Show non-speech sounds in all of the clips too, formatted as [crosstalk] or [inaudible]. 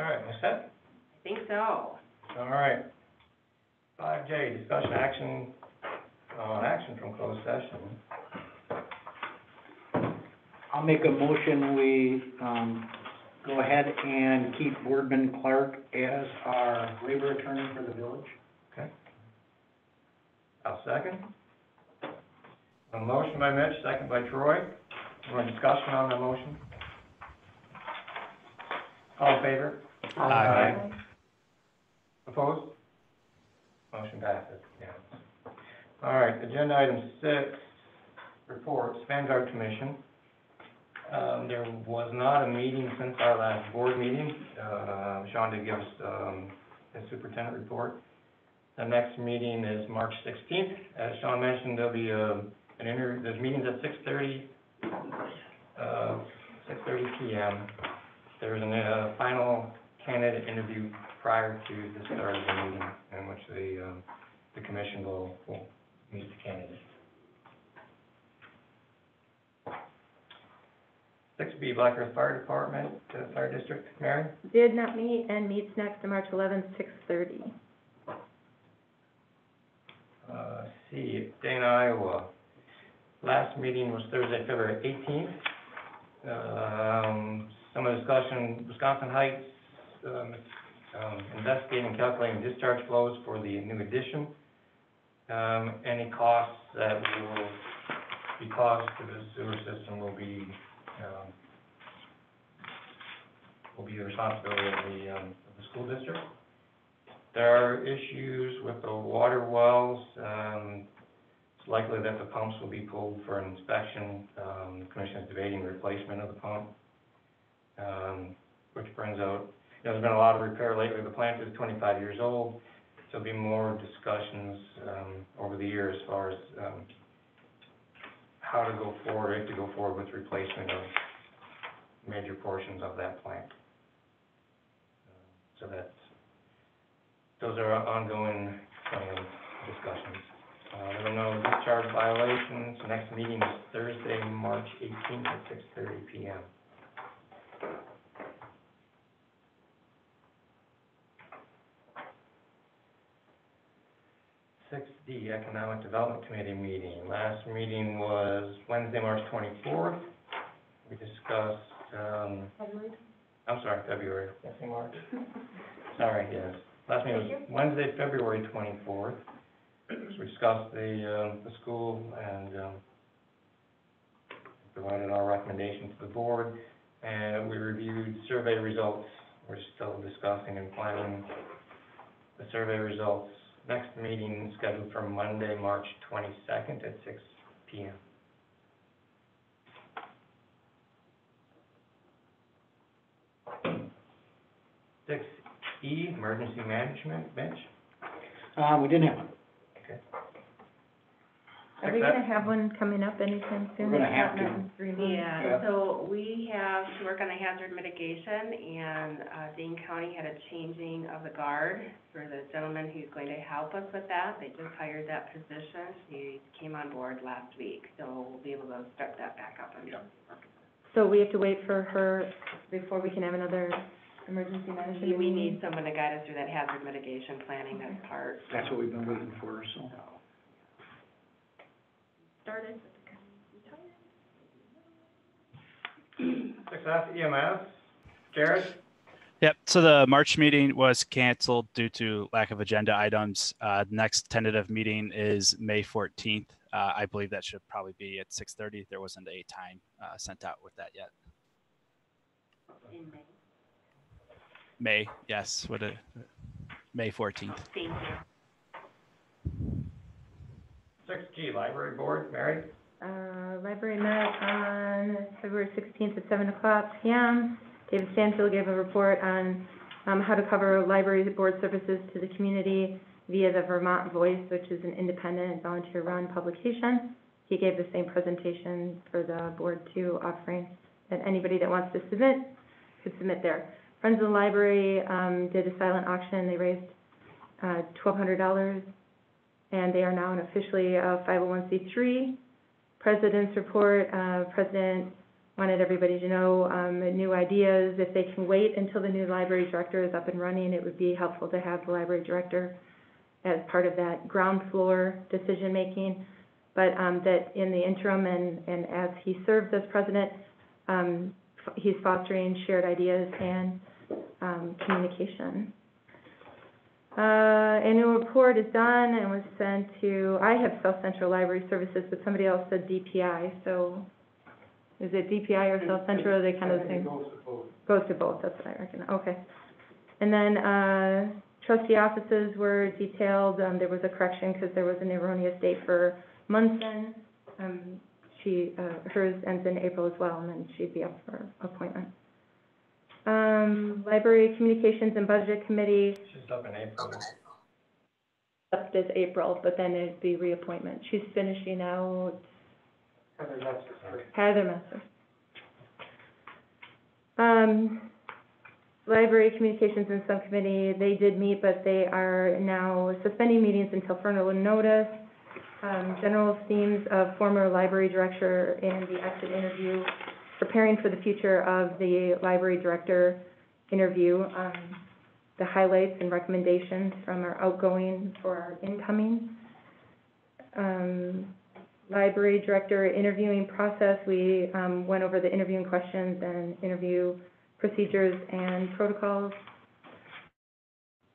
All right, we set? I think so. All right. Five J, discussion action, on action from closed session. I'll make a motion, we, um, go ahead and keep Boardman Clark as our labor attorney for the village. Okay. I'll second. A motion by Mitch, second by Troy. Any discussion on the motion? All in favor? Aye. Opposed? Motion passes, yeah. All right, agenda item six, reports, Vanguard Commission. Um, there was not a meeting since our last board meeting. Uh, Sean did give us, um, superintendent report. The next meeting is March sixteenth. As Sean mentioned, there'll be, uh, an inter, there's meetings at six thirty, uh, six thirty P M. There's a, uh, final candidate interview prior to the start of the meeting, in which the, um, the commission will, will meet the candidates. Six B, Black Earth Fire Department, uh, Fire District, Mary? Did not meet and meets next on March eleventh, six thirty. Uh, C, Dane, Iowa. Last meeting was Thursday, February eighteenth. Um, some of the discussion, Wisconsin Heights, um, um, investigating and calculating discharge flows for the new addition. Um, any costs that will be caused to the sewer system will be, um, will be the responsibility of the, um, of the school district. There are issues with the water wells, um, it's likely that the pumps will be pulled for an inspection, um, the commission is debating replacement of the pump. Um, which brings out, there's been a lot of repair lately, the plant is twenty-five years old, so there'll be more discussions, um, over the year as far as, um, how to go forward, if to go forward with replacement of major portions of that plant. So that's, those are ongoing, um, discussions. Uh, there were no discharge violations, next meeting is Thursday, March eighteenth at six thirty P M. Six D, Economic Development Committee meeting, last meeting was Wednesday, March twenty-fourth. We discussed, um, I'm sorry, February, did I say March? [laughs] Sorry, yes. Last meeting was Wednesday, February twenty-fourth. We discussed the, uh, the school and, um, provided our recommendation to the board, and we reviewed survey results. We're still discussing and planning the survey results. Next meeting scheduled for Monday, March twenty-second at six P M. Six E, Emergency Management Bench. Uh, we didn't have one. Are we gonna have one coming up anytime soon? We're gonna have Not to. in Three months? Yeah. Yeah, so we have to work on the hazard mitigation, and, uh, Dane County had a changing of the guard for the gentleman who's going to help us with that. They just hired that position. He came on board last week, so we'll be able to start that back up and So we have to wait for her before we can have another emergency management We, we need someone to guide us through that hazard mitigation planning, that's part. That's what we've been waiting for, so. Started. Six F, EMS. Jared? Yep, so the March meeting was canceled due to lack of agenda items. Uh, next tentative meeting is May fourteenth. Uh, I believe that should probably be at six thirty. There wasn't a time, uh, sent out with that yet. In May. May, yes, what a, May fourteenth. Thank you. Six G, Library Board, Mary? Uh, library met on February sixteenth at seven o'clock PM. David Stanfield gave a report on, um, how to cover library board services to the community via the Vermont Voice, which is an independent, volunteer-run publication. He gave the same presentation for the board too, offering that anybody that wants to submit could submit there. Friends of the Library, um, did a silent auction. They raised, uh, twelve hundred dollars. And they are now an officially, uh, five oh one C three. President's report, uh, President, wanted everybody to know, um, new ideas. If they can wait until the new library director is up and running, it would be helpful to have the library director as part of that ground floor decision-making. But, um, that in the interim and, and as he serves as president, um, he's fostering shared ideas and, um, communication. Uh, annual report is done and was sent to, I have South Central Library Services, but somebody else said DPI, so is it DPI or South Central, are they kind of the same? Goes to both, that's what I reckon, okay. And then, uh, trustee offices were detailed, um, there was a correction because there was an erroneous date for Munson. Um, she, uh, hers ends in April as well, and then she'd be up for appointment. Um, library communications and budget committee, She's up in April. up as April, but then it'd be reappointment. She's finishing out Heather Messer. Um, Library Communications and Subcommittee, they did meet, but they are now suspending meetings until further notice. Um, general themes of former library director and the exit interview, preparing for the future of the library director interview, um, the highlights and recommendations from our outgoing for our incoming. Um, library director interviewing process, we, um, went over the interviewing questions and interview procedures and protocols.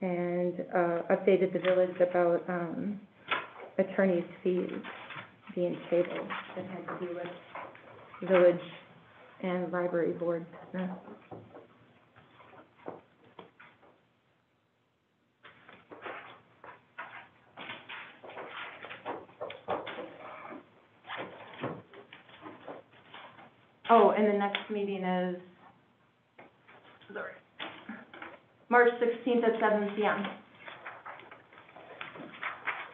And, uh, updated the village about, um, attorney's fees being tabled that had to do with village and library board business. Oh, and the next meeting is, sorry, March sixteenth at seven P M.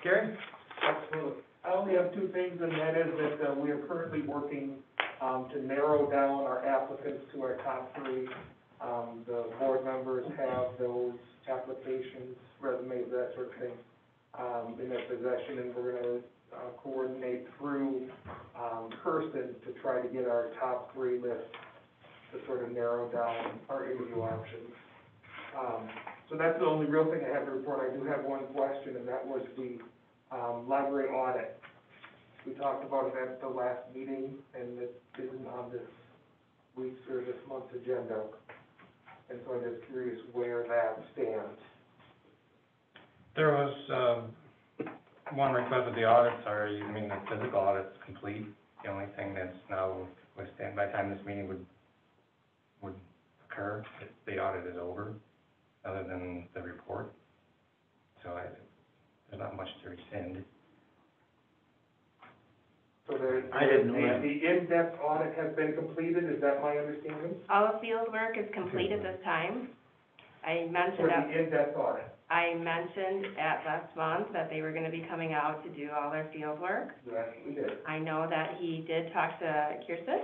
Gary? Absolutely. I only have two things, and that is that, uh, we are currently working, um, to narrow down our applicants to our top three. Um, the board members have those applications, resumes, that sort of thing, um, in their possession, and we're gonna, uh, coordinate through, um, Kirsten to try to get our top three list to sort of narrow down our interview options. Um, so that's the only real thing I have to report. I do have one question, and that was the, um, library audit. We talked about it at the last meeting, and it isn't on this week's or this month's agenda. And so I'm just curious where that stands. There was, um, one request of the audits are, you mean the physical audit's complete? The only thing that's now, by the time this meeting would, would occur, the audit is over, other than the report. So I, there's not much to rescind. So there, I didn't know the- that. The in-depth audit has been completed, is that my understanding? All the field work is complete at this time. I For mentioned the that, in-depth audit? I mentioned at last month that they were gonna be coming out to do all their field work. Yes, we did. I know that he did talk to Kirsten.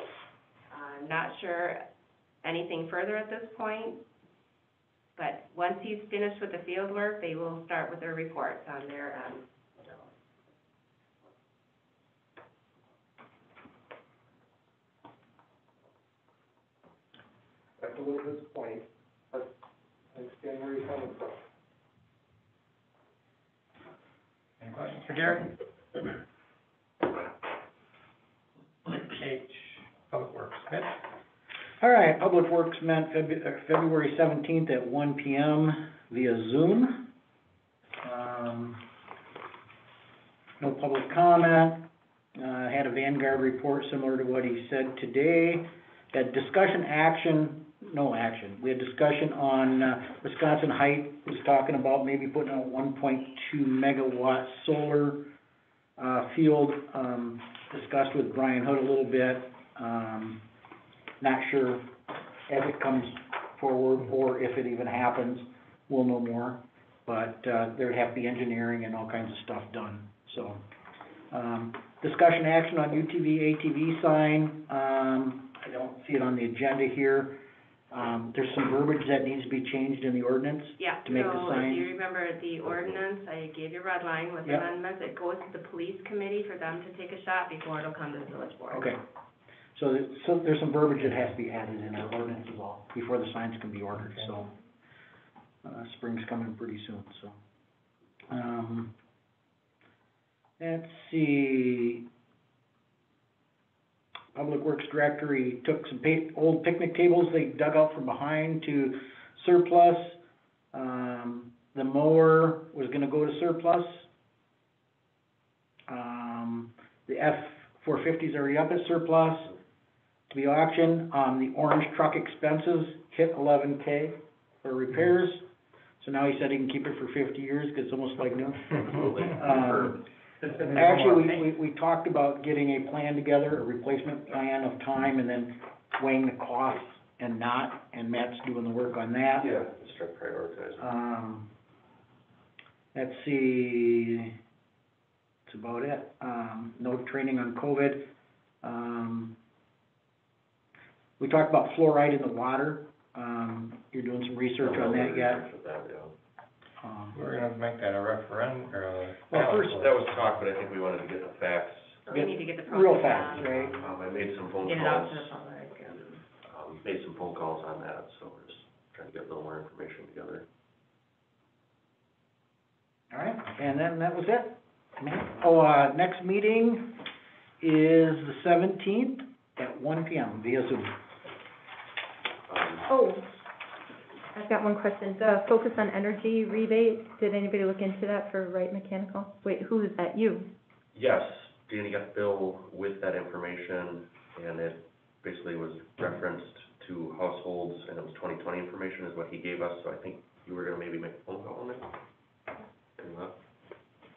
I'm not sure anything further at this point, but once he's finished with the field work, they will start with their reports on their end. That's a little disappointing, but I understand where you're coming from. Any questions for Gary? H, Public Works, Mitch? All right, Public Works met Feb- uh, February seventeenth at one P M via Zoom. Um, no public comment, uh, had a Vanguard report similar to what he said today. Had discussion action, no action, we had discussion on, uh, Wisconsin Height was talking about maybe putting a one point two megawatt solar, uh, field, um, discussed with Brian Hood a little bit, um, not sure if it comes forward or if it even happens, we'll know more. But, uh, there'd have to be engineering and all kinds of stuff done, so. Um, discussion action on UTV, ATV sign, um, I don't see it on the agenda here. Um, there's some verbiage that needs to be changed in the ordinance. Yeah, To make the so sign. if you remember the ordinance, I gave you a red line with Yep. amendments, it goes to the police committee for them to take a shot before it'll come to the village board. Okay. So, there- so there's some verbiage that has to be added in our ordinance as well, before the signs can be ordered, so. Uh, spring's coming pretty soon, so. Um, let's see. Public Works Director, he took some pa- old picnic tables they dug out from behind to surplus. Um, the mower was gonna go to surplus. Um, the F four fifty's already up at surplus to be auctioned. Um, the orange truck expenses hit eleven K for repairs. So now he said he can keep it for fifty years, 'cause it's almost like new. [laughs] Um, Actually, we, we, we talked about getting a plan together, a replacement plan of time, and then weighing the costs and not, and Matt's doing the work on that. Yeah, start prioritizing. Um, let's see, that's about it. Um, no training on COVID. Um, we talked about fluoride in the water. Um, you're doing some research on that yet? Research with that, yeah. Um, We're gonna make that a referendum, or a Well, first- That was talk, but I think we wanted to get the facts. We need to get the real process fast, on, right? Um, I made some phone get it out calls, to the public and. um, made some phone calls on that, so we're just trying to get a little more information together. All right, and then that was it. Matt? Oh, uh, next meeting is the seventeenth at one P M via Zoom. Um, Oh, I've got one question. The focus on energy rebate, did anybody look into that for Wright Mechanical? Wait, who is that? You? Yes, Danny got the bill with that information, and it basically was referenced to households, and it was twenty twenty information is what he gave us, so I think you were gonna maybe make a phone call on it? Any luck?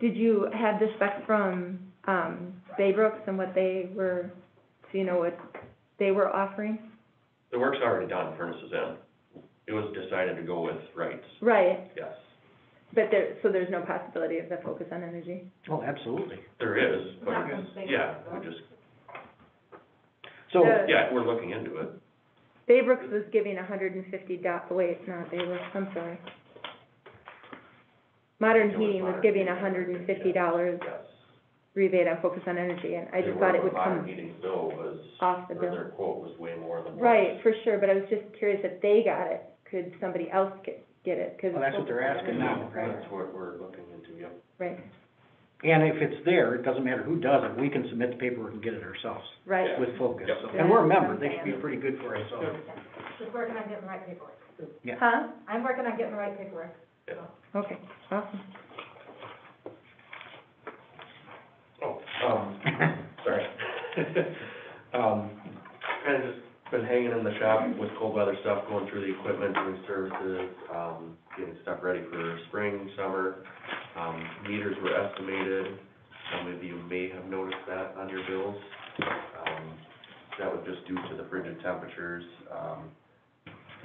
Did you have the specs from, um, Baybrooks and what they were, do you know what they were offering? The work's already done, furnace is in. It was decided to go with rights, Right, yes. but there, so there's no possibility of the focus on energy? Oh, absolutely. There is, but, Not something- yeah, we just, So, The- yeah, we're looking into it. Baybrooks was giving a hundred and fifty do- wait, not Baybrooks, I'm sorry. Modern It was Heating was Modern giving a Heating, hundred and fifty dollars Yes. rebate on focus on energy, and I just thought it but would Modern come Heating's bill was, off the or bill. their quote was way more than what. Right, for sure, but I was just curious if they got it, could somebody else get, get it? 'Cause Well, that's what they're asking now, right? That's what we're looking into, yep. Right, and if it's there, it doesn't matter who does it, we can submit the paperwork and get it ourselves right. with focus. Yep. So- And we're a member, they should be pretty good for us, so. Just working on getting the right paperwork. Yeah. Huh? I'm working on getting the right paperwork. Okay, awesome. Oh, um, [laughs] sorry. [laughs] Um, kind of just been hanging in the shop with cold weather stuff, going through the equipment, doing services, um, getting stuff ready for spring, summer. Um, meters were estimated, some of you may have noticed that on your bills. Um, that was just due to the frigid temperatures. Um,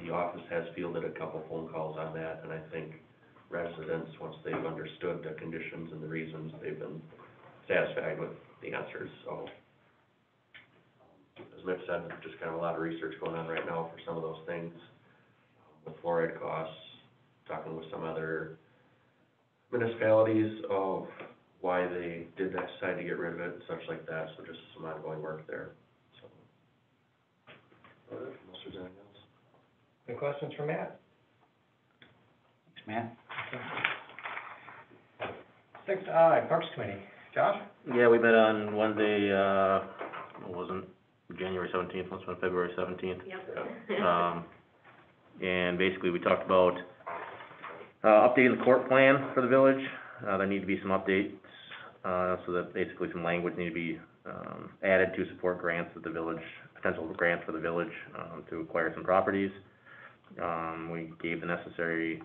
the office has fielded a couple phone calls on that, and I think residents, once they've understood the conditions and the reasons, they've been satisfied with the answers, so. As Mitch said, there's just kind of a lot of research going on right now for some of those things, um, with fluoride costs, talking with some other municipalities of why they did decide to get rid of it and such like that, so just some ongoing work there, so. Uh, Unless there's anything else. Any questions for Matt? Thanks, Matt. Six I, Parks Committee. Josh? Yeah, we met on Wednesday, uh, it wasn't January seventeenth, must've been February seventeenth. Yep. Um, and basically, we talked about, uh, updating the court plan for the village. Uh, there need to be some updates, uh, so that basically some language need to be, um, added to support grants that the village, potential grants for the village, um, to acquire some properties. Um, we gave the necessary,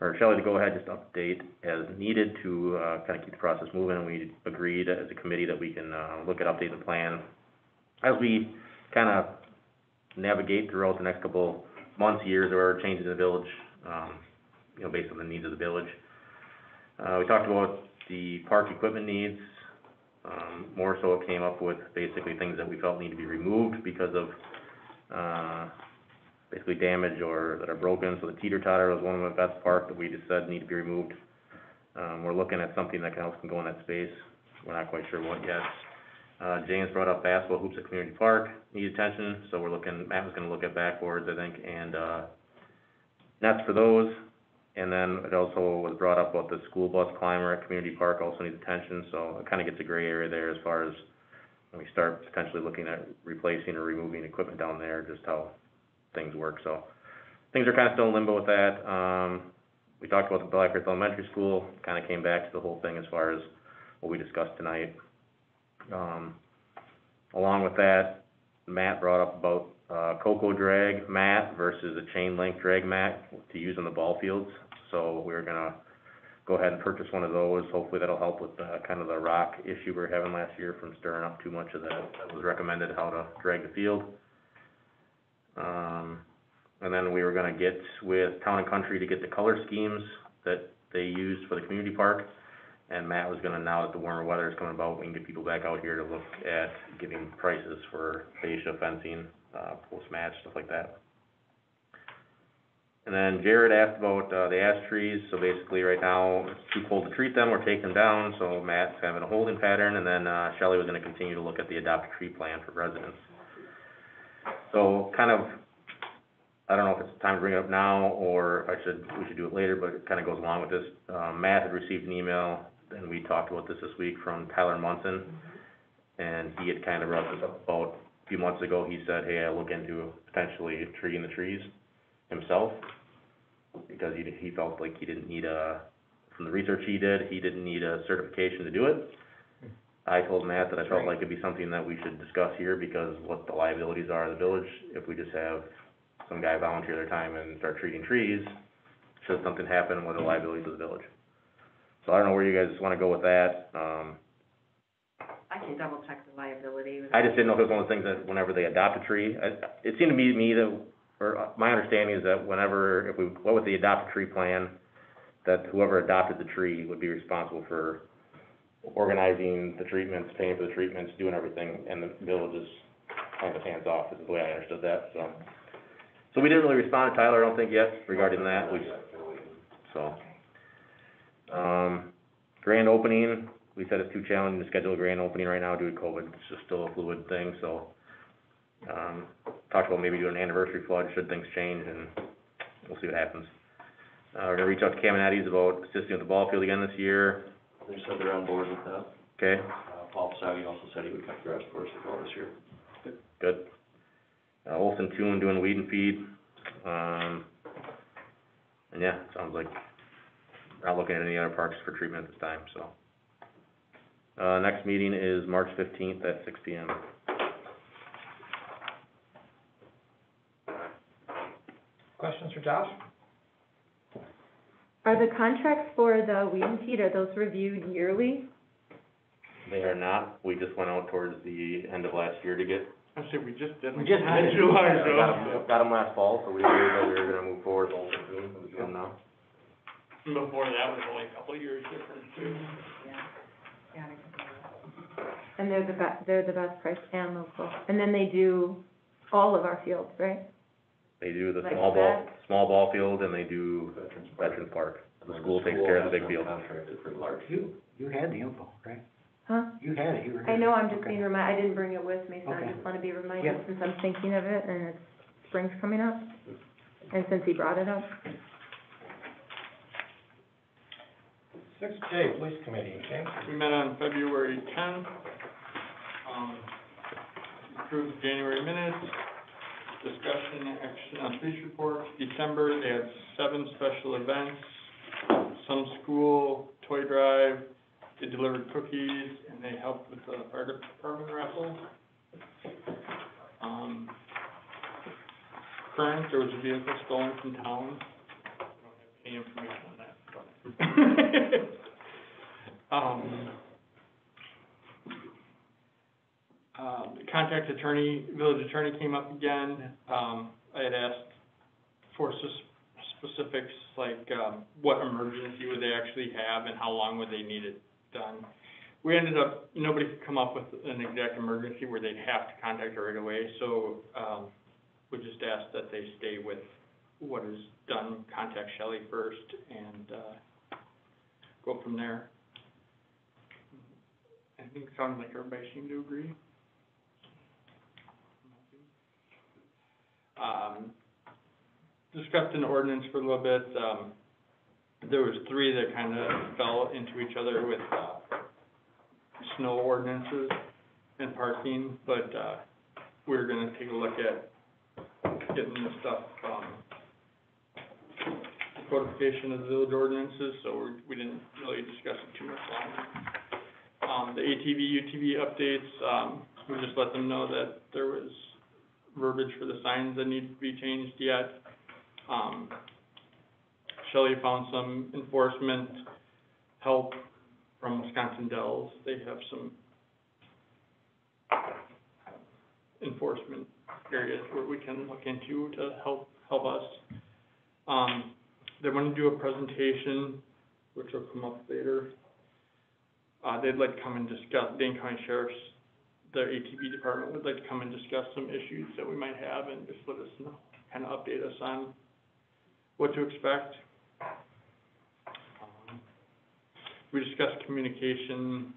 or Shelley to go ahead, just update as needed to, uh, kind of keep the process moving. And we agreed as a committee that we can, uh, look at updating the plan as we kind of navigate throughout the next couple months, years, or changes in the village, um, you know, based on the needs of the village. Uh, we talked about the park equipment needs, um, more so it came up with basically things that we felt need to be removed because of, uh, basically damage or that are broken, so the teeter totter was one of them at Vets Park that we just said need to be removed. Um, we're looking at something that can, else can go in that space, we're not quite sure what yet. Uh, James brought up basketball hoops at Community Park, need attention, so we're looking, Matt was gonna look at backboards, I think, and, uh, nets for those. And then it also was brought up about the school bus climber at Community Park also needs attention, so it kinda gets a gray area there as far as when we start potentially looking at replacing or removing equipment down there, just how things work, so. Things are kinda still in limbo with that, um, we talked about the Black Earth Elementary School, kinda came back to the whole thing as far as what we discussed tonight. Um, along with that, Matt brought up about, uh, Coco drag mat versus a chain link drag mat to use on the ball fields. So we're gonna go ahead and purchase one of those, hopefully that'll help with, uh, kind of the rock issue we were having last year from stirring up too much of that. That was recommended how to drag the field. Um, and then we were gonna get with Town and Country to get the color schemes that they used for the community park. And Matt was gonna, now that the warmer weather is coming about, we can get people back out here to look at giving prices for fascia fencing, uh, post-match, stuff like that. And then Jared asked about, uh, the ash trees, so basically right now, it's too cold to treat them, we're taking them down, so Matt's having a holding pattern, and then, uh, Shelley was gonna continue to look at the adopt a tree plan for residents. So, kind of, I don't know if it's time to bring it up now, or I should, we should do it later, but it kinda goes along with this. Um, Matt had received an email, and we talked about this this week, from Tyler Munson, and he had kinda brought this up about a few months ago, he said, hey, I look into potentially treeing the trees himself, because he, he felt like he didn't need a, from the research he did, he didn't need a certification to do it. I told Matt that I felt like it'd be something that we should discuss here, because what the liabilities are of the village, if we just have some guy volunteer their time and start treating trees, should something happen, what are the liabilities of the village? So I don't know where you guys wanna go with that, um, I can double check the liability with. I just didn't know if it was one of the things that whenever they adopt a tree, I, it seemed to me, me that, or uh, my understanding is that whenever, if we went with the adopt a tree plan, that whoever adopted the tree would be responsible for organizing the treatments, paying for the treatments, doing everything, and the village is kind of hands off, is the way I understood that, so. So we didn't really respond to Tyler, I don't think yet regarding that, we, so. Um, grand opening, we said it's too challenging to schedule a grand opening right now due to COVID, it's just still a fluid thing, so. Um, talked about maybe doing an anniversary flood, should things change, and we'll see what happens. Uh, we're gonna reach out to Caminetti's about assisting with the ball field again this year, They said they're on board with that. okay? Uh, Paul Pisagi also said he would cut grass for us as well this year. Good. Uh, Olson Toon doing weed and feed, um, and yeah, sounds like not looking at any other parks for treatment at this time, so. Uh, next meeting is March fifteenth at six P M. Questions for Josh? Are the contracts for the weed and feed, are those reviewed yearly? They are not, we just went out towards the end of last year to get, I said, we just did. We just [laughs] did. July, got them, got them last fall, so we knew that we were gonna move forward with Olson Toon, so we them now. Before that was only a couple of years difference too. Yeah, yeah. And they're the best, they're the best price and local. And then they do all of our fields, right? They do the Like small ball, that? small ball field, and they do Veterans Park. The school takes care of the big field. Contracted for large. You, you had the info, right? Huh? You had it, you were I know, I'm just being remi- I didn't bring it with me, so I Okay. just wanna be reminded Yeah. since I'm thinking of it and it's, spring's coming up. And since he brought it up. Six J, Police Committee, James? We met on February tenth, um, approved January minutes, discussion action on police reports. December, they had seven special events, some school, toy drive, they delivered cookies, and they helped with the fire department raffle. Um, current, there was a vehicle stolen from town. Don't have any information on. [laughs] Um, uh, contact attorney, village attorney came up again, um, I had asked for sus- specifics, like, um, what emergency would they actually have and how long would they need it done. We ended up, nobody could come up with an exact emergency where they'd have to contact her right away, so, um, we just asked that they stay with what is done, contact Shelley first, and, uh, go from there. I think it sounded like everybody seemed to agree. Um, discussed an ordinance for a little bit, um, there was three that kind of fell into each other with, uh, snow ordinances and parking, but, uh, we're gonna take a look at getting this stuff, um, codification of the village ordinances, so we're, we didn't really discuss it too much longer. Um, the ATV, UTV updates, um, we just let them know that there was verbiage for the signs that need to be changed yet. Um, Shelley found some enforcement help from Wisconsin Dells, they have some enforcement areas where we can look into to help, help us. Um, they want to do a presentation, which will come up later. Uh, they'd like to come and discuss, Dane County Sheriff's, their ATV department would like to come and discuss some issues that we might have and just let us know, kind of update us on what to expect. Um, We discussed communication,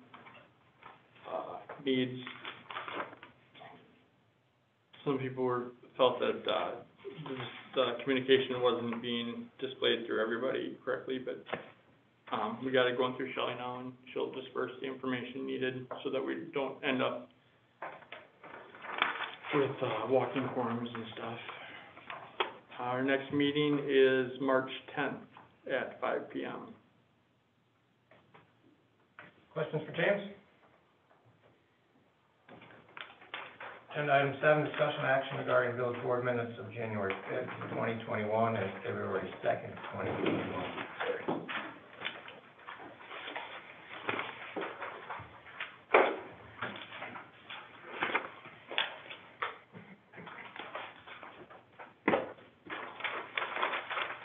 uh, needs. Some people were, felt that, uh, the, communication wasn't being displayed through everybody correctly, but, um, we got it going through Shelley now, and she'll disperse the information needed so that we don't end up with, uh, walking forums and stuff. Our next meeting is March tenth at five P M. Questions for James? Agenda item seven, discussion action regarding village board minutes of January fifth, twenty twenty-one, and February second, twenty twenty-one.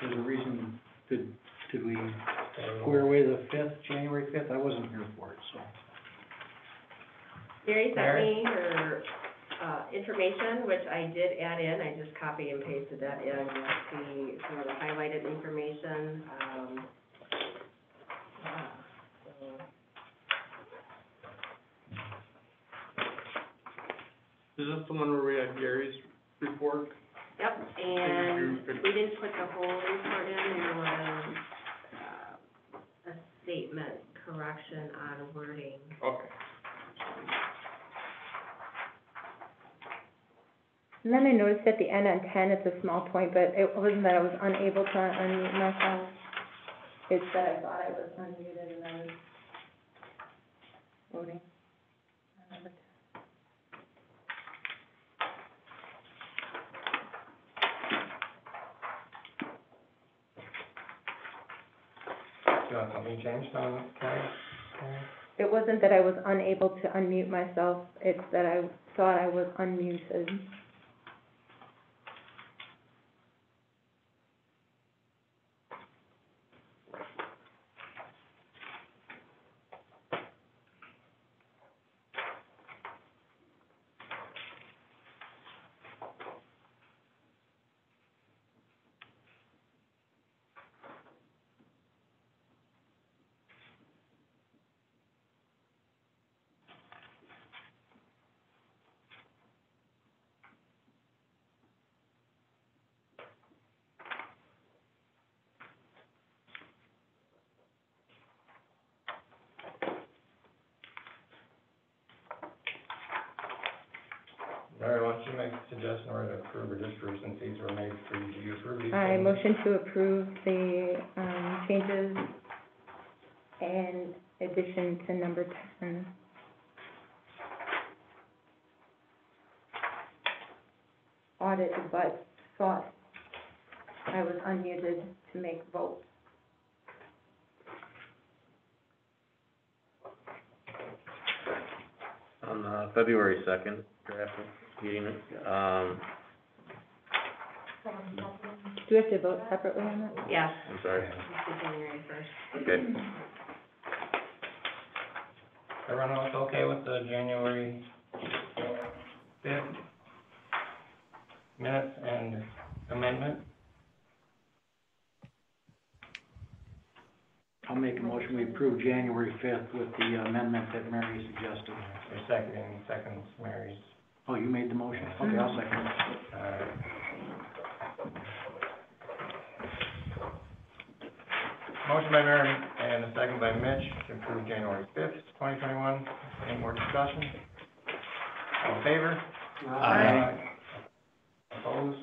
There's a reason, did, did we square away the fifth, January fifth? I wasn't here for it, so. Mary sent Mary? me her, uh, information, which I did add in, I just copy and pasted that in, see some of the highlighted information, um, so. Is this the one where we had Gary's report? Yep, and we didn't put the whole report in, there was, uh, a statement correction on wording. Okay. And then I noticed at the end on ten, it's a small point, but it wasn't that I was unable to unmute myself. It's that I thought I was unmuted and I was voting. Do you want something changed on? Carrie? It wasn't that I was unable to unmute myself, it's that I thought I was unmuted. Mary, why don't you make a suggestion or to approve or disapprove since these were made for you, do you approve these? I changes? motion to approve the, um, changes and addition to number ten. Audit, but thought I was unmuted to make votes. On, uh, February second draft meeting, um, Do we have to vote separately on that? Yes, I'm sorry, it's January first. okay. Everyone else okay with the January fifth minutes and amendment? I'll make a motion, we approve January fifth with the amendment that Mary suggested. Your second, seconds, Mary's. Oh, you made the motion? Okay, I'll second it. All right. Motion by Mary and a second by Mitch to approve January fifth, twenty twenty-one. Any more discussion? All in favor? Aye. Opposed?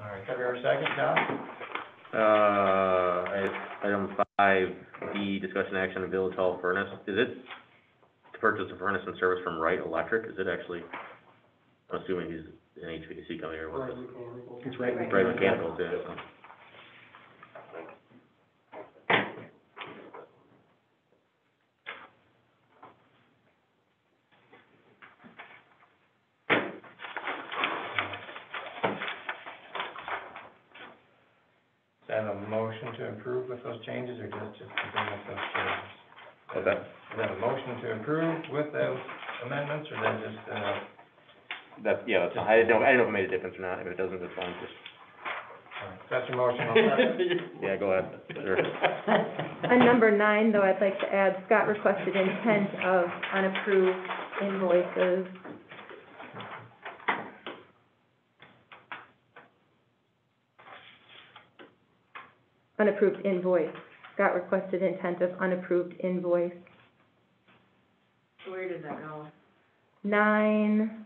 All right, February second, John? Uh, I- item five, D, discussion action of village hall furnace, is it to purchase a furnace and service from Wright Electric, is it actually, I'm assuming he's an HVAC company or what? It's right. Wright Mechanical too, so. Is that a motion to approve with those changes, or just, just continue with those changes? What's that? Is that a motion to approve with those amendments, or is that just, uh, That's, yeah, that's, fine. I didn't know, I didn't know if it made a difference or not, if it doesn't, it's fine, just, all right, that's your motion, I'll second. [laughs] yeah, go ahead, sure. On number nine, though, I'd like to add, Scott requested intent of unapproved invoices. Unapproved invoice. Scott requested intent of unapproved invoice. Where did that go? Nine,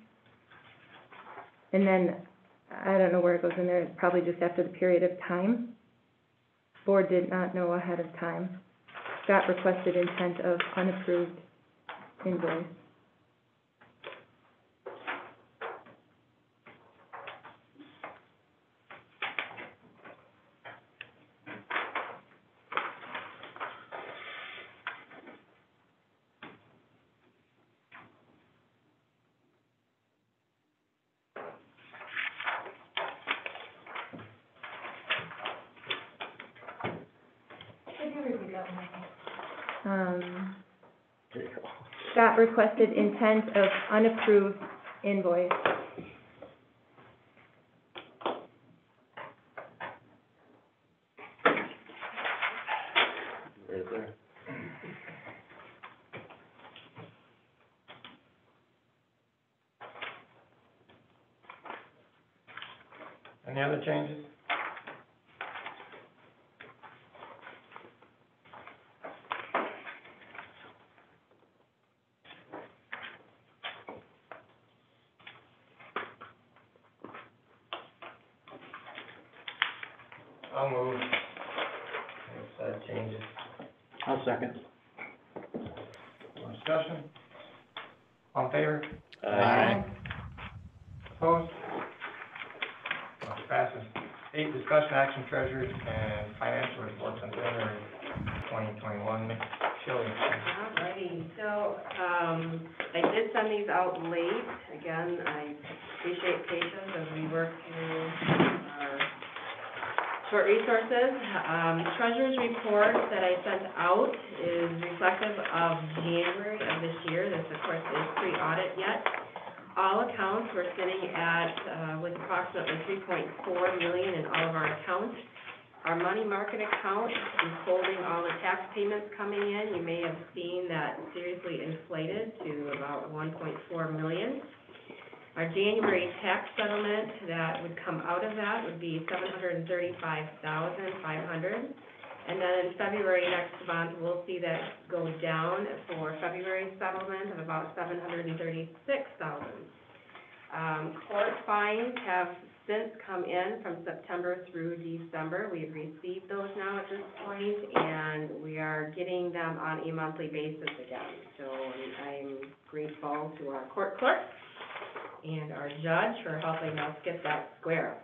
and then, I don't know where it goes in there, probably just after the period of time. Board did not know ahead of time. Scott requested intent of unapproved invoice. Um, Scott requested intent of unapproved invoice. Right there. Any other changes? I'll move. If that changes. I'll second. More discussion? All in favor? Aye. Opposed? Motion passes. Eight, discussion action treasurers and financial reports on January twenty twenty-one. Ms. Shelley. Alrighty, so, um, I did send these out late. Again, I appreciate patience as we work through our short resources. Um, treasurer's report that I sent out is reflective of January of this year. This, of course, is pre-audit yet. All accounts, we're sitting at, uh, with approximately three point four million in all of our accounts. Our money market account is holding all the tax payments coming in. You may have seen that seriously inflated to about one point four million. Our January tax settlement that would come out of that would be seven hundred and thirty-five thousand five hundred. And then in February next month, we'll see that go down for February settlement of about seven hundred and thirty-six thousand. Um, court fines have since come in from September through December. We've received those now at this point, and we are getting them on a monthly basis again. So I'm grateful to our court clerk and our judge for helping us get that square.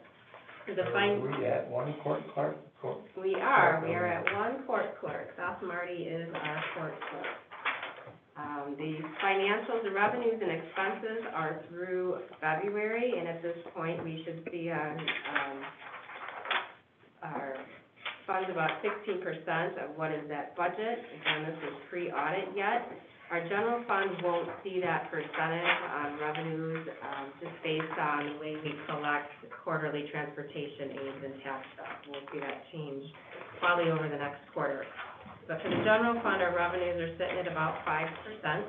The fine, we at one court clerk, court? we are, we are at one court clerk. South Marty is our court clerk. Um, the financials, the revenues and expenses are through February, and at this point, we should be on, um, our funds about sixteen percent of what is that budget. Again, this is pre-audit yet. Our general fund won't see that percentage on revenues, um, just based on the way we collect quarterly transportation aids and tax stuff. We'll see that change probably over the next quarter. But for the general fund, our revenues are sitting at about five percent,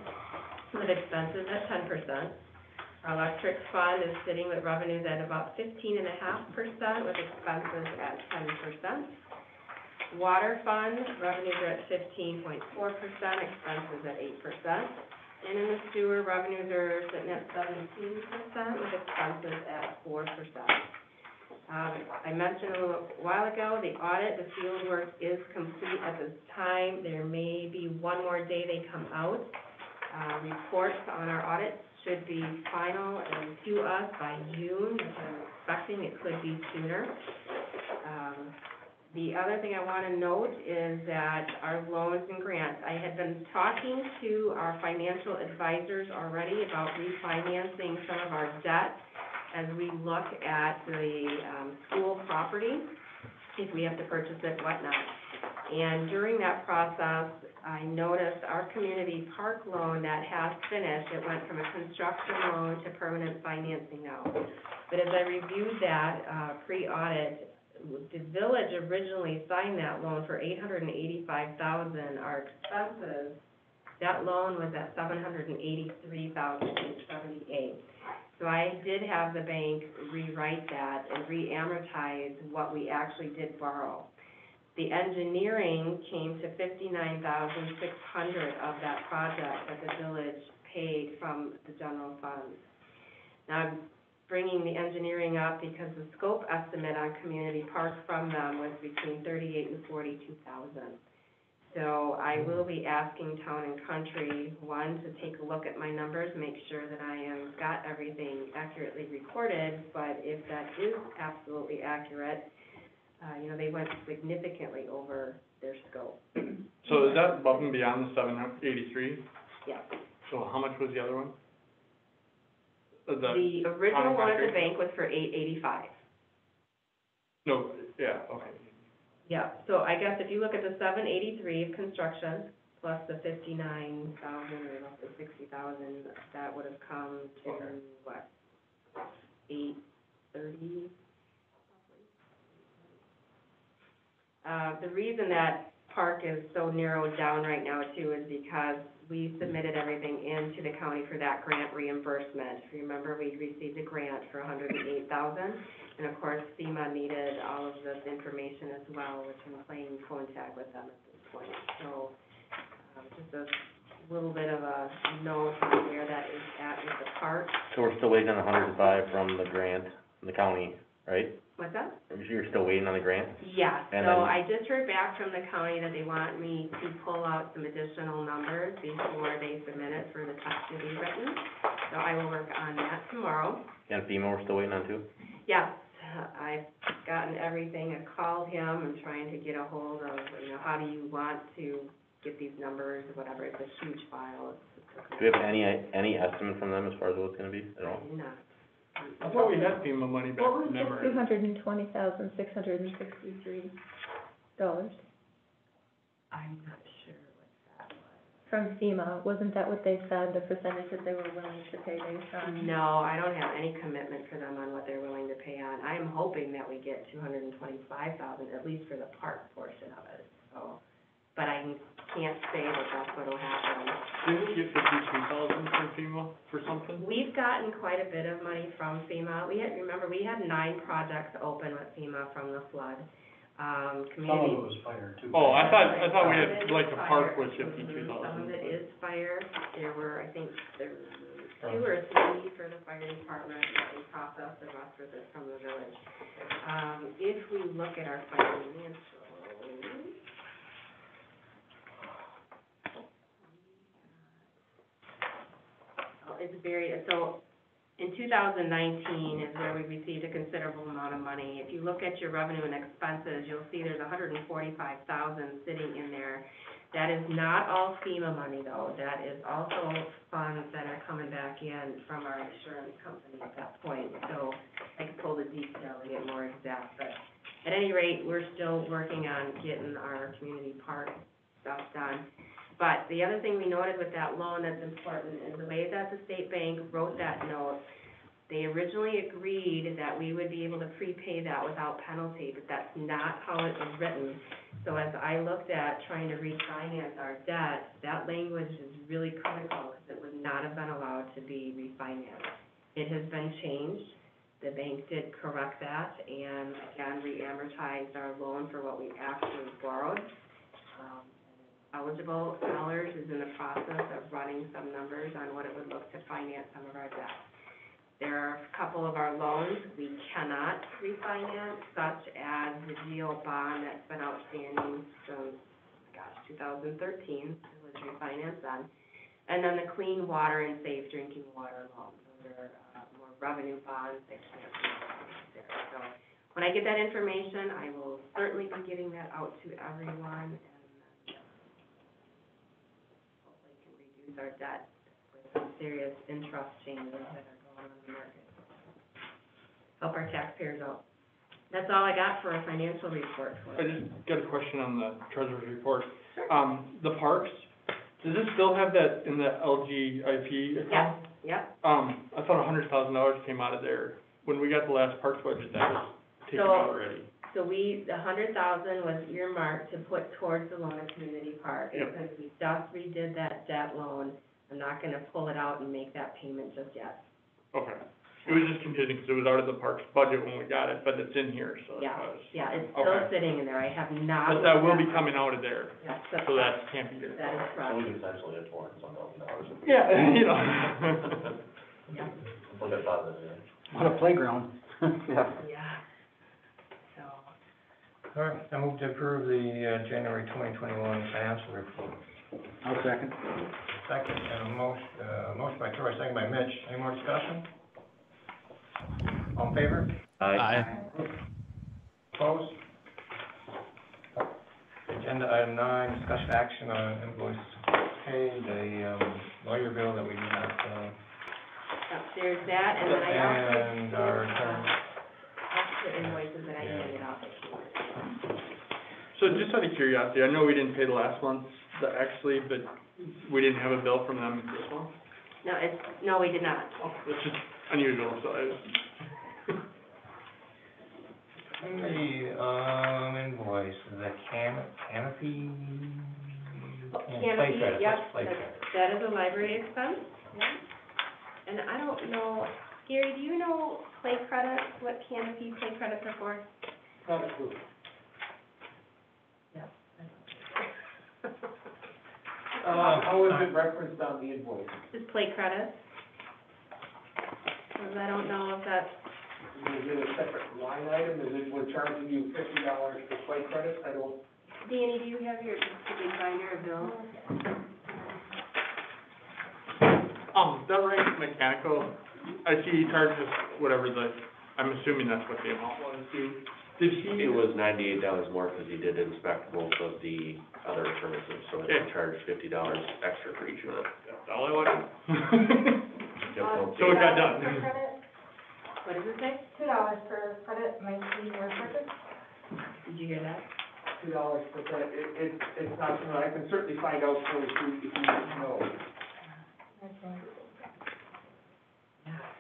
with expenses at ten percent. Our electric fund is sitting with revenues at about fifteen and a half percent, with expenses at ten percent. Water fund, revenues are at fifteen point four percent, expenses at eight percent. And in the sewer, revenues are sitting at seventeen percent, with expenses at four percent. Um, I mentioned a little while ago, the audit, the field work is complete at this time. There may be one more day they come out. Uh, reports on our audit should be final and to us by June, I'm expecting it could be sooner. Um, the other thing I wanna note is that our loans and grants, I had been talking to our financial advisors already about refinancing some of our debt as we look at the, um, school property, if we have to purchase it, whatnot. And during that process, I noticed our community park loan that has finished, it went from a construction loan to permanent financing now. But as I reviewed that, uh, pre-audit, the village originally signed that loan for eight hundred and eighty-five thousand. Our expenses, that loan was at seven hundred and eighty-three thousand eight seventy-eight. So I did have the bank rewrite that and re-amortize what we actually did borrow. The engineering came to fifty-nine thousand six hundred of that project that the village paid from the general funds. Now, bringing the engineering up because the scope estimate on community park from them was between thirty-eight and forty-two thousand. So I will be asking Town and Country, one, to take a look at my numbers, make sure that I am, got everything accurately recorded, but if that is absolutely accurate, uh, you know, they went significantly over their scope. So is that above and beyond the seven eighty-three? Yeah. So how much was the other one? The, The original one at the bank was for eight eighty-five. no, yeah, okay. Yeah, so I guess if you look at the seven eighty-three of construction, plus the fifty-nine thousand or roughly sixty thousand, that would have come to, what? Eight thirty? Uh, the reason that park is so narrowed down right now too is because we submitted everything into the county for that grant reimbursement. Remember, we received a grant for hundred and eight thousand? And of course, FEMA needed all of this information as well, which I'm playing phone tag with them at this point. So, um, just a little bit of a note where that is at with the park. So we're still waiting on the hundred and five from the grant, the county, right? What's that? You're still waiting on the grant? Yeah, And so then- I just heard back from the county that they want me to pull out some additional numbers before they submit it for the check to be written. So I will work on that tomorrow. And FEMA, we're still waiting on too? Yes, I've gotten everything, I called him, I'm trying to get a hold of, you know, how do you want to get these numbers, or whatever, it's a huge file. It's- Do we have any, any estimate from them as far as what it's gonna be at all? I not. I thought we had FEMA money back from them Two already. hundred and twenty thousand, six hundred and sixty-three dollars I'm not sure what that was. from FEMA. Wasn't that what they said, the percentage that they were willing to pay based on? No, I don't have any commitment for them on what they're willing to pay on. I'm hoping that we get two hundred and twenty-five thousand, at least for the park portion of it, so. But I can't say that that's what'll happen. Didn't we get fifty-two thousand from FEMA for something? We've gotten quite a bit of money from FEMA. We had, remember, we had nine projects open with FEMA from the flood. Um, community. was fire too. Oh, I thought, I thought we Some of had, it is like, the park fire. was fifty-two Mhm, Some thousand. of it is fire. There were, I think, there were two or three for the fire department that we processed, the rest was it from the village. Um, if we look at our financials. Oh, it's very, so, in two thousand nineteen is where we received a considerable amount of money. If you look at your revenue and expenses, you'll see there's hundred and forty-five thousand sitting in there. That is not all FEMA money though, that is also funds that are coming back in from our insurance company at that point. So I could pull the detail to get more exact, but at any rate, we're still working on getting our community park stuff done. But the other thing we noted with that loan that's important is the way that the state bank wrote that note, they originally agreed that we would be able to prepay that without penalty, but that's not how it was written. So as I looked at trying to refinance our debt, that language is really critical, because it would not have been allowed to be refinanced. It has been changed, the bank did correct that, and again, re-amortized our loan for what we actually borrowed. Um, Eligible sellers is in the process of running some numbers on what it would look to finance some of our debt. There are a couple of our loans we cannot refinance, such as the GO bond that's been outstanding since, gosh, two thousand thirteen, it was refinanced then. And then the clean water and safe drinking water loan, those are, uh, more revenue bonds that can't be there. So, when I get that information, I will certainly be getting that out to everyone, and, uh, hopefully can reduce our debt with some serious interest changes that are going on in the market. Help our taxpayers out. That's all I got for a financial report for I just got a question on the treasurer's report. Um, the parks, does it still have that in the LGIP account? Yep, Um, I thought a hundred thousand dollars came out of there. When we got the last parks budget, that was taken So- out already. So we, the hundred thousand was earmarked to put towards the loan of community park. And Yep. since we just redid that debt loan, I'm not gonna pull it out and make that payment just yet. Okay. It was just confusing because it was out of the parks budget when we got it, but it's in here, so that's Yeah, why I was. Yeah, it's still Okay. sitting in there, I have not. But that will be coming out of there, Yeah, so that can't be there. That is correct. essentially a four hundred some thousand dollars. Yeah, [laughs] you know. Yeah, Look at positive, What a playground. [laughs] Yeah. yeah. So, All right, I move to approve the, uh, January twenty twenty-one financial report. I'll second. Second, and a motion, uh, motion by Troy, second by Mitch. Any more discussion? All in favor? Aye. Opposed? Agenda item nine, discussion action on invoice paid, the, um, lawyer bill that we did not, uh, yep, there's that, and then I also. and our attorney. Extra invoices that I Yeah. handed out. So just out of curiosity, I know we didn't pay the last month, the actually, but we didn't have a bill from them this month? No, it's, no, we did not. Oh, It's just unusual, so I was, And the, um, invoice, the can, Kanopy? yeah, Play Kanopy, credit, yep, that's play that's- credit. that is a library expense, yeah. And I don't know, Gary, do you know play credits, what Kanopy play credits are for? Not a clue. Yeah. [laughs] Uh, how is it referenced on the invoice? Just play credits? 'Cause I don't know if that's, Is it a separate line item, is it, we're charging you fifty dollars for play credits? I don't, Danny, do you have your, did you find your bill? um, that right, mechanical, I see he charges whatever the, I'm assuming that's what the amount was too. Did he? It was ninety-eight dollars more because he did inspect both of the other premises, so he Okay. charged fifty dollars extra for each unit. That's all I wanted. Yep, no So it got done. For credit, What does it say? two dollars per credit, might be your purchase. Did you hear that? two dollars per credit, it, it, it's not, sure. I can certainly find out for you if you, if you know.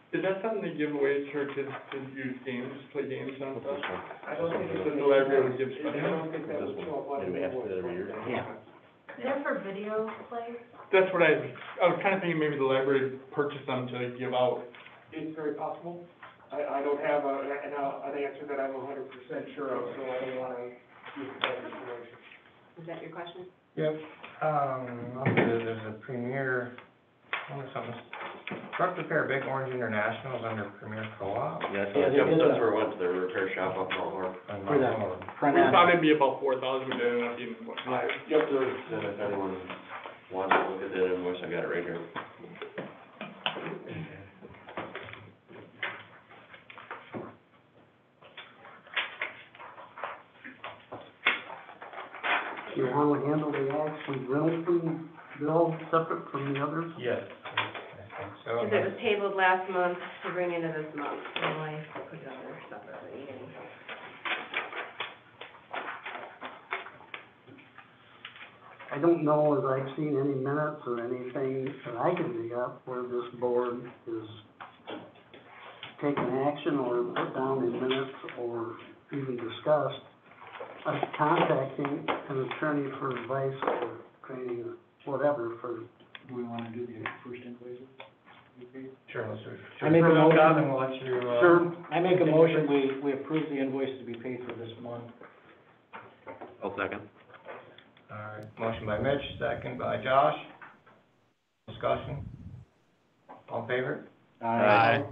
Is that something they give away to kids to use games, play games and stuff? I don't think it's. Does the library would give I special? don't think that would show up on the we have to invoice. do that every year? Yeah. They're for video play. That's what I, I was kinda thinking maybe the library purchased them to give out. It's very possible. I, I don't have a, an, an answer that I'm a hundred percent sure of, so I don't wanna use that information. Is that your question? Yep, um, also, there's a Premier, what was something, truck repair, Big Orange International is under Premier Co-op. Yeah, Yeah, that's, there is that's a- where it went to the repair shop up in Elmore. on For that Mount Laurel. We Pranac. thought it'd be about four thousand, but it ended up being what. Yep, there's, and uh, if anyone wants to look at that invoice, I got it right here. You wanna handle the Axley Brynelson bill separate from the others? Yes, because it was tabled last month to bring into this month, so I put it on there separately. I don't know if I've seen any minutes or anything that I can dig up where this board is taking action or put down in minutes or even discussed, I'm contacting an attorney for advice or training or whatever for, Do we wanna do the first invoice? Sure, let's do it. I make a motion- And we'll let you, uh. sure, I make a motion, we, we approve the invoice to be paid for this month. I'll second. All right, motion by Mitch, second by Josh. Discussion? All in favor? Aye.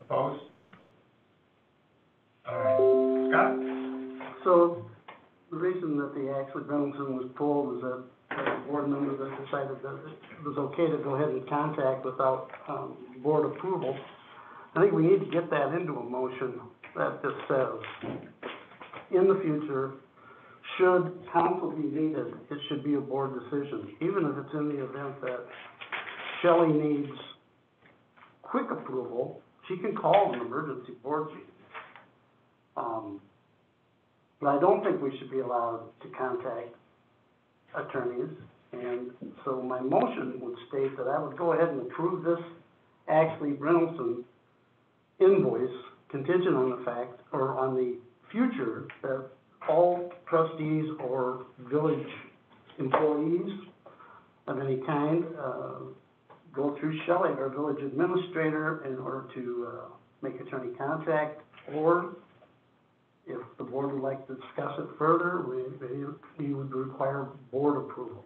Opposed? All right, Scott? So, the reason that the Axley Brynelson was pulled was that board member that decided that it was okay to go ahead and contact without, um, board approval. I think we need to get that into a motion that just says, in the future, should council be needed, it should be a board decision, even if it's in the event that Shelley needs quick approval, she can call an emergency board meeting. Um, but I don't think we should be allowed to contact attorneys. And so my motion would state that I would go ahead and approve this Axley Brynelson invoice contingent on the fact, or on the future, that all trustees or village employees of any kind, uh, go through Shelley, our village administrator, in order to, uh, make attorney contact, or if the board would like to discuss it further, we, we, would require board approval.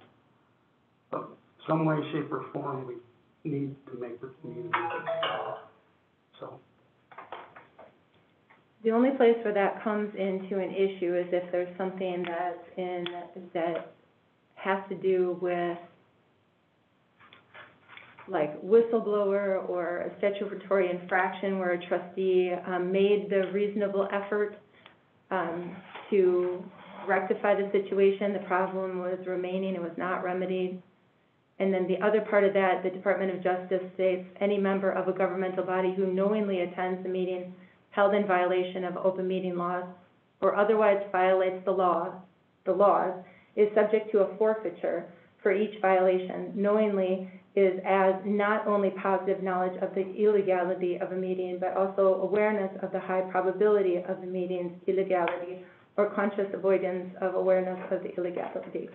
But some way, shape, or form, we need to make this meeting. So, The only place where that comes into an issue is if there's something that's in, that has to do with like whistleblower or a statutory infraction where a trustee, um, made the reasonable effort, um, to rectify the situation, the problem was remaining, it was not remedied. And then the other part of that, the Department of Justice states, any member of a governmental body who knowingly attends the meeting held in violation of open meeting laws or otherwise violates the law, the laws, is subject to a forfeiture for each violation. Knowingly is as not only positive knowledge of the illegality of a meeting, but also awareness of the high probability of the meeting's illegality or conscious avoidance of awareness of the illegality.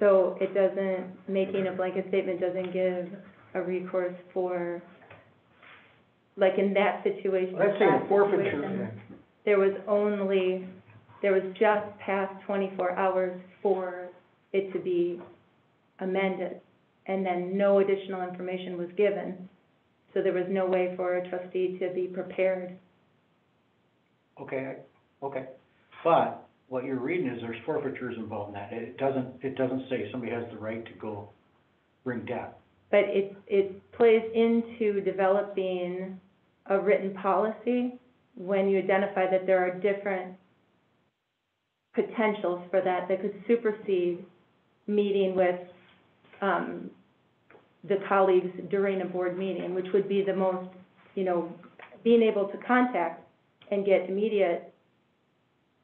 So it doesn't, making a blanket statement doesn't give a recourse for, like in that situation, Let's say that forfeiture, situation, there was only, there was just past twenty-four hours for it to be amended, and then no additional information was given. So there was no way for a trustee to be prepared. Okay, okay. But what you're reading is there's forfeitures involved in that. It doesn't, it doesn't say somebody has the right to go bring debt. But it, it plays into developing a written policy when you identify that there are different potentials for that, that could supersede meeting with, um, the colleagues during a board meeting, which would be the most, you know, being able to contact and get immediate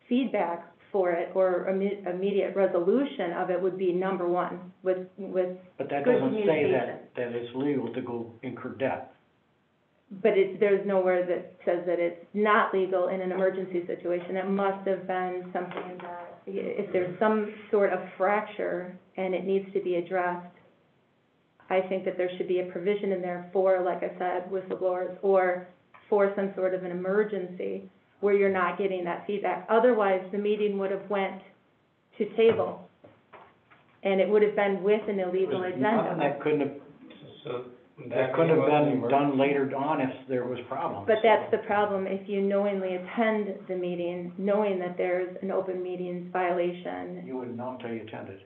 feedback for it or imme- immediate resolution of it would be number one with, with But that Good doesn't say that, that it's legal to go incur debt. But it, there's nowhere that says that it's not legal in an emergency situation. It must have been something that, if there's some sort of fracture and it needs to be addressed, I think that there should be a provision in there for, like I said, whistleblowers or for some sort of an emergency where you're not getting that feedback. Otherwise, the meeting would have went to table and it would have been with an illegal Nothing agenda. That couldn't have, So. That couldn't have been done later on if there was problems. But that's the problem, if you knowingly attend the meeting, knowing that there's an open meetings violation. You wouldn't know until you attended.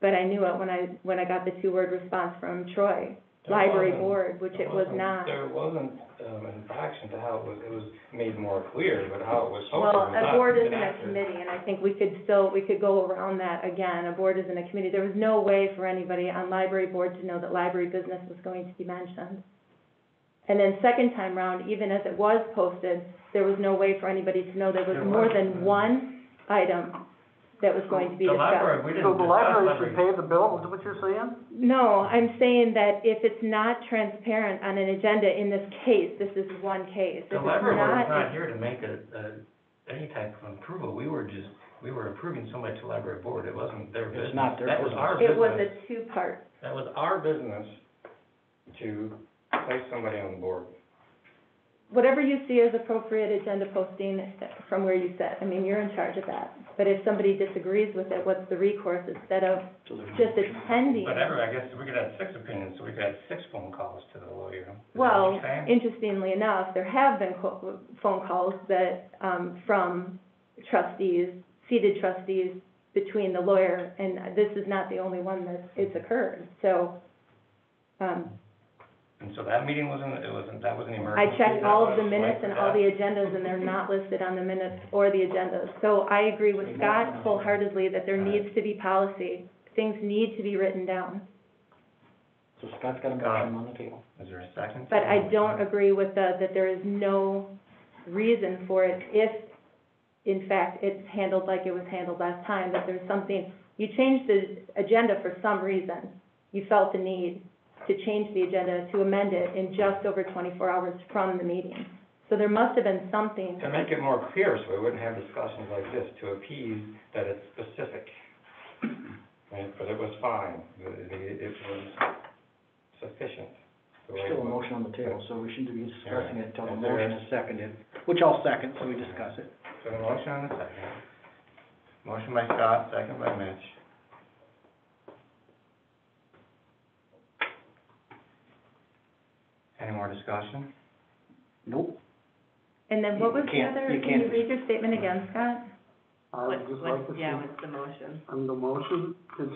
But I knew it when I, when I got the two-word response from Troy, library board, which it was not. There wasn't, um, an action to how it was, it was made more clear, but how it was posted Well, was a board isn't a inaccurate. committee, and I think we could still, we could go around that again, a board isn't a committee. There was no way for anybody on library board to know that library business was going to be mentioned. And then second time round, even as it was posted, there was no way for anybody to know there was There more wasn't. than one item that was going to be The discussed. library, we didn't So the discuss library library. should pay the bill, is what you're saying? No, I'm saying that if it's not transparent on an agenda in this case, this is one case. The If it's library board was not, not here to make a, a, any type of approval, we were just, we were approving somebody to library board, it wasn't their business. It's not their That was business. our it was business, a two-part. that was our business to place somebody on the board. Whatever you see as appropriate agenda posting from where you sit, I mean, you're in charge of that. But if somebody disagrees with it, what's the recourse instead of So there's no just attending? Whatever, I guess, we could have six opinions, so we could have six phone calls to the lawyer. Is that what Well, you're saying? interestingly enough, there have been co- phone calls that, um, from trustees, seated trustees, between the lawyer, and this is not the only one that it's occurred, so, um, And so that meeting wasn't, it wasn't, that was an emergency. I emergency? checked all of the minutes and all the agendas, and they're not listed on the minutes or the agendas. So I agree with Scott wholeheartedly that there needs to be policy, things need to be written down. So Scott's got a motion on the table. Is there a second? But I don't agree with the, that there is no reason for it if, in fact, it's handled like it was handled last time, that there's something, you changed the agenda for some reason. You felt the need to change the agenda, to amend it in just over twenty-four hours from the meeting. So there must have been something, To make it more clear, so we wouldn't have discussions like this, to appease that it's specific. Right, but it was fine, it, it it was sufficient. the way it Still a was. motion on the table, so we shouldn't be discussing it until the Is there- motion is seconded, which I'll second, so we discuss it. So the motion on the second. Motion by Scott, second by Mitch. Any more discussion? Nope. and then what You was the can't- other, you can you can't- read your statement again, Scott? I would just like to see. yeah, what's the motion? And the motion is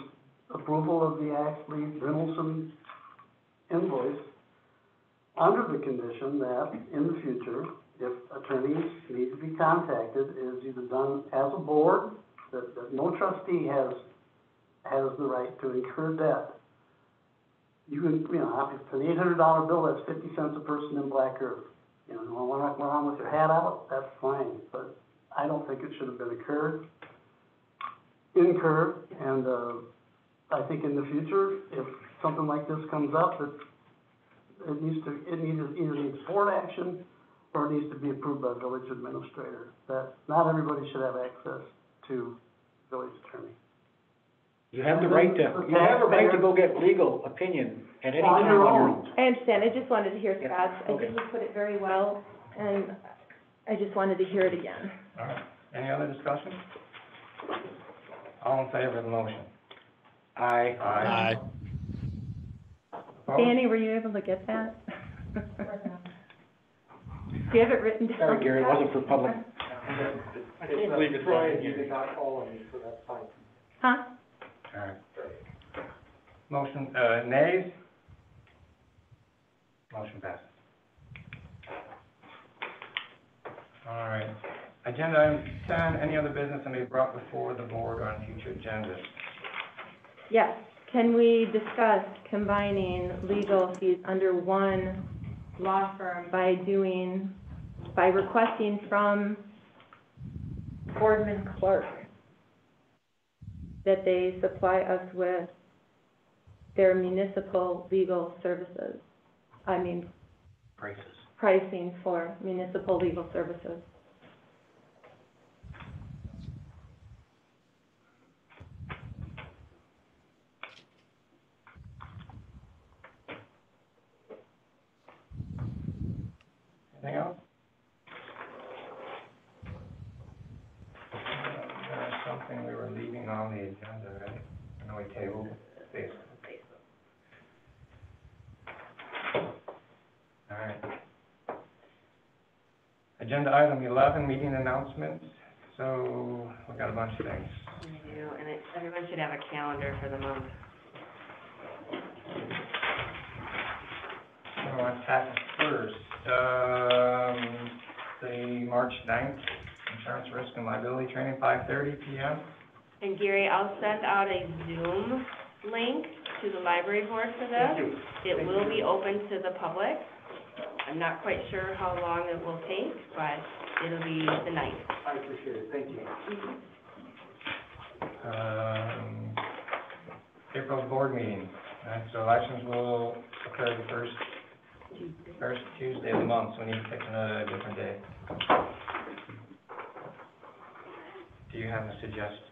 approval of the Axley Brynelson invoice under the condition that in the future, if attorneys need to be contacted, it is either done as a board, that, that no trustee has, has the right to incur debt. You can, you know, it's an eight hundred dollar bill, that's fifty cents a person in Black Earth. You know, when I'm, when I'm with your hat out, that's fine, but I don't think it should have been incurred incur, and, uh, I think in the future, if something like this comes up, that it needs to, it needs, either needs board action, or it needs to be approved by village administrator, that not everybody should have access to village attorney. You have the right to, you have the right to go get legal opinion at any On time on your own. I understand, I just wanted to hear Yeah, Scott's, I okay. think he put it very well, and I just wanted to hear it again. All right, any other discussion? All in favor of the motion? Aye. Aye. Opposed? Danny, were you able to get that? Do [laughs] you have it written down? Sorry, Gary, it wasn't for public. I can't believe it's Brian, on you here. did not call on me, so that's fine. Huh? Motion, uh, nays? Motion passes. All right. Agenda item ten, any other business that may be brought before the board on future agendas? Yes, can we discuss combining legal fees under one law firm by doing, by requesting from Boardman Clark that they supply us with their municipal legal services? I mean, Prices. pricing for municipal legal services. Anything else? Uh, There was something we were leaving on the agenda, right? I know we tabled this. All right. Agenda item eleven, meeting announcements. So, we got a bunch of things. We do, and it, everyone should have a calendar for the month. So let's tackle first, um, the March ninth, insurance risk and liability training, five thirty P M. And Gary, I'll send out a Zoom link to the library board for Thank this. you. It will be open to the public. I'm not quite sure how long it will take, but it'll be the night. I appreciate it, thank you. Um, April's board meeting, uh, so elections will occur the first, first Tuesday of the month, so we need to pick another different day. Do you have a suggestion,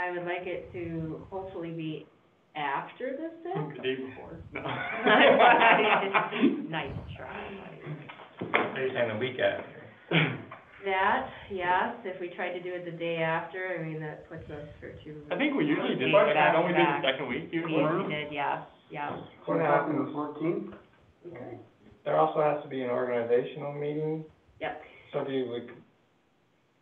I would like it to hopefully be after the sixth. The day before, [laughs] no. Nice try. Are you saying the week after? That, yes, if we tried to do it the day after, I mean, that puts us for two. I think we usually do, like, back don't we to do back. the second week We usually? usually did, yeah, yeah. So we're the fourteenth? There also has to be an organizational meeting, Yep, so do we,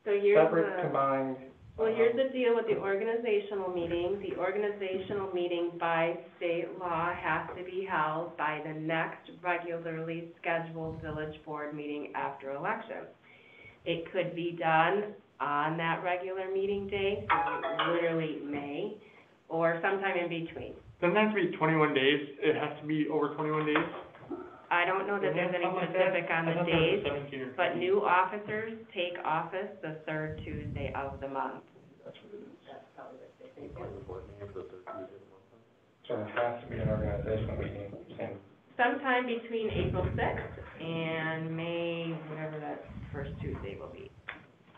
so here's separate, the, combined? Well, here's the deal with the organizational meeting. The organizational meeting by state law has to be held by the next regularly scheduled village board meeting after election. It could be done on that regular meeting day, literally May, or sometime in between. Doesn't have to be twenty-one days, it has to be over twenty-one days? I don't know that there's any specific on the date, but new officers take office the third Tuesday of the month. That's what So it has to be an organizational meeting, same. Sometime between April sixth and May, whatever that first Tuesday will be.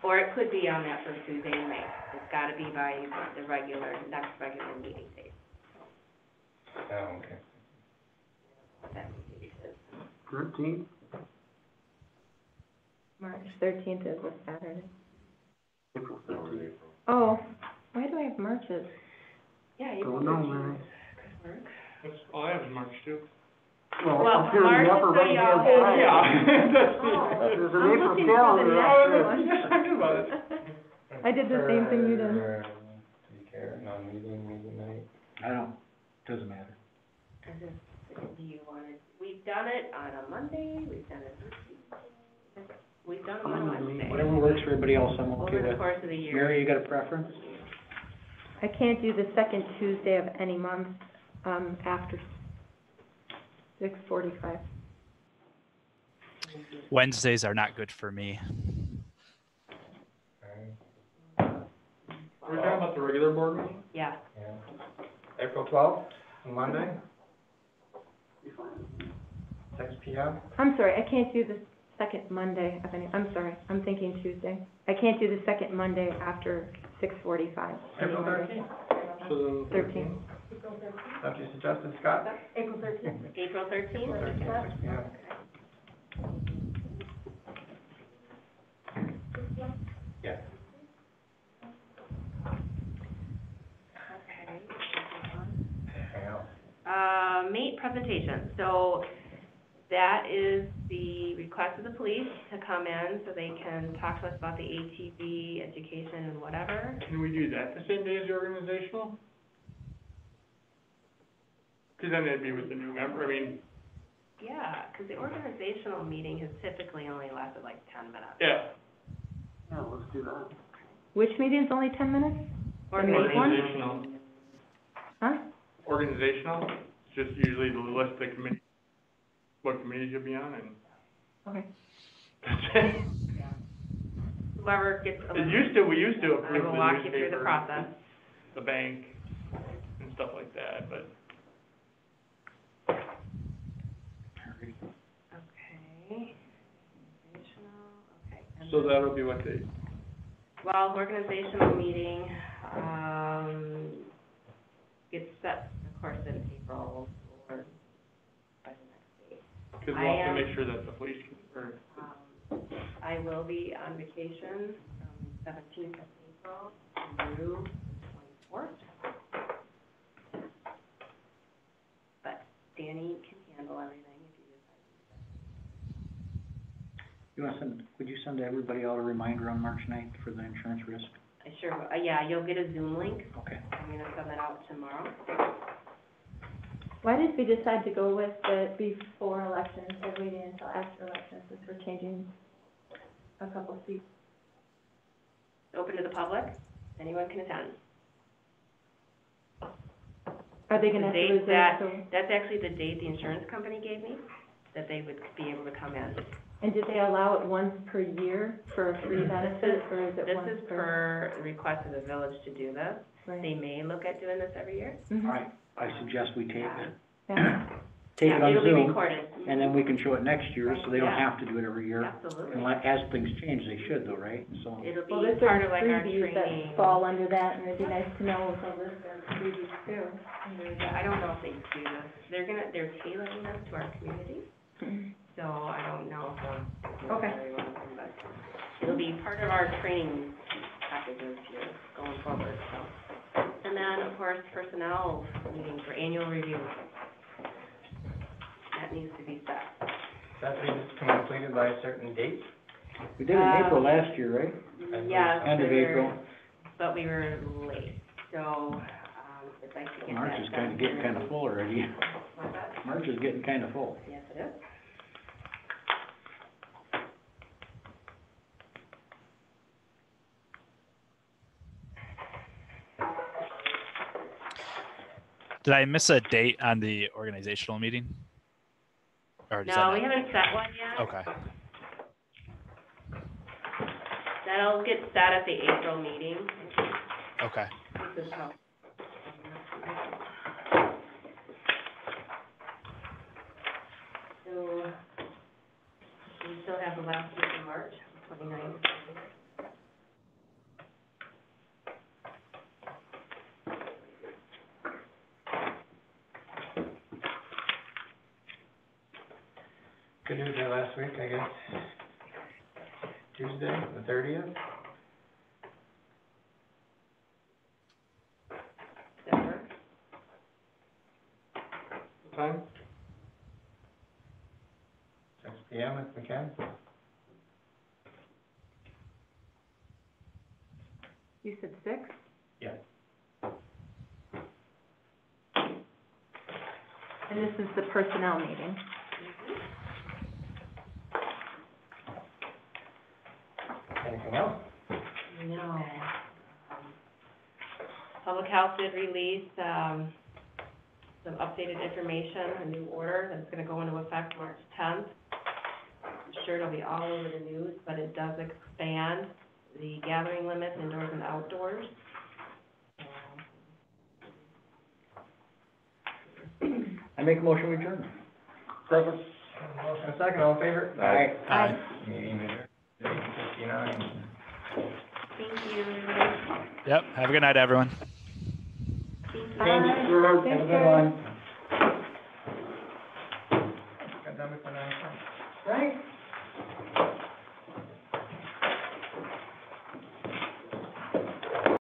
Or it could be on that first Tuesday in May. It's gotta be by the regular, next regular meeting date. Oh, okay. That's 13th? March thirteenth is a Saturday. April thirteenth. Oh, why do I have Marches? Yeah, you Don't know, man. That's, all oh, I have is March too. Well, if you're in the upper right hand [laughs] Oh, side. yeah. That's me. There's an I'm April looking for the calendar out there. next one. [laughs] Just about it. [laughs] I did the same thing you did. Or, Take care, non-meeting, meeting night. I don't, doesn't matter. I just done it on a Monday, we've done it on we've done it on a Wednesday. Whatever works for everybody else, I'm okay Over the with. course of the year. Mary, you got a preference? I can't do the second Tuesday of any month, um, after six forty-five. Wednesdays are not good for me. Alright, We're talking about the regular board meeting? Yeah, yeah. April twelfth, Monday, six P M? I'm sorry, I can't do the second Monday of any, I'm sorry, I'm thinking Tuesday. I can't do the second Monday after six forty-five. April thirteenth, So then. Thirteenth. that you suggested, Scott? April thirteenth. April thirteenth? April thirteenth, six P M. Yeah. Okay. Anything else? Uh, mate presentation, so that is the request of the police to come in so they can talk to us about the ATV education and whatever. Can we do that the same day as the organizational? Cause then it'd be with the new member, I mean, Yeah, because the organizational meeting has typically only lasted like ten minutes. yeah, Yeah, let's do that. Which meeting's only ten minutes? Or The maybe one? organizational, Huh? organizational, it's just usually the list of committee, what committees you'll be on and Okay. that's it. whoever gets It used to, we used to I approve will the walk you through the newspaper, process. the bank, and stuff like that, but Okay. Organizational, okay. and So then- that'll be what they, Well, organizational meeting, um, gets set, of course, in April or by the next date. cause we'll I have to am- make sure that the police can, or, Um, I will be on vacation from seventeenth of April through twenty-fourth. But Danny can handle everything if you decide. You wanna send, would you send everybody out a reminder on March ninth for the insurance risk? I sure, will. uh, yeah, you'll get a Zoom link. Okay. I'm gonna send that out tomorrow. Why did we decide to go with the before elections, or waiting until after elections, since we're changing a couple seats? Open to the public, anyone can attend. Are they gonna have The to date reserve, that- so, That's actually the date the insurance company gave me. that they would be able to come in. And did they allow it once per year for a free benefit, or is it This once is per? per request of the village to do this. Right. They may look at doing this every year. Mhm. All right, I um, suggest we tape it. Yeah. [clears throat] Tape it Yeah, on It'll be Zoom, recorded. and then we can show it next year, so they don't have to do it every year. Absolutely. And like, as things change, they should though, right? So, It'll Well, be there's part of like our freebies that training. fall under that, and it'd be nice to know if all this are freebies too. I don't know if they do this. They're gonna, they're tailoring this to our community, mm-hmm. so I don't know if they'll. Okay. But It'll be part of our training packages here going forward, so. And then, of course, personnel meeting for annual review. That needs to be set. That needs to be completed by a certain date? we did it in April Um, last year, right? Yes, End of we were- April. But we were late, so, um, I'd like to get that March is kinda done getting here. kinda full already. What's that? March is getting kinda full. Yes, it is. Did I miss a date on the organizational meeting? Or no, we haven't set one yet. Okay. That'll get set at the April meeting. Okay. So we still have the last week of March, 29th. Last week, I guess. Tuesday, the thirtieth? What time? Six P M if we can. You said six? Yeah. And this is the personnel meeting. Anything else? No. Um, Public Health did release, um, some updated information, a new order that's gonna go into effect March tenth. I'm sure it'll be all over the news, but it does expand the gathering limits indoors and outdoors. [clears throat] I make a motion we adjourn. Second. Motion and second, all in favor? Aye. Aye. Meeting adjourned, eight fifty-nine. Thank you, everybody. Yep, have a good night, everyone. Thank you. Have a good one.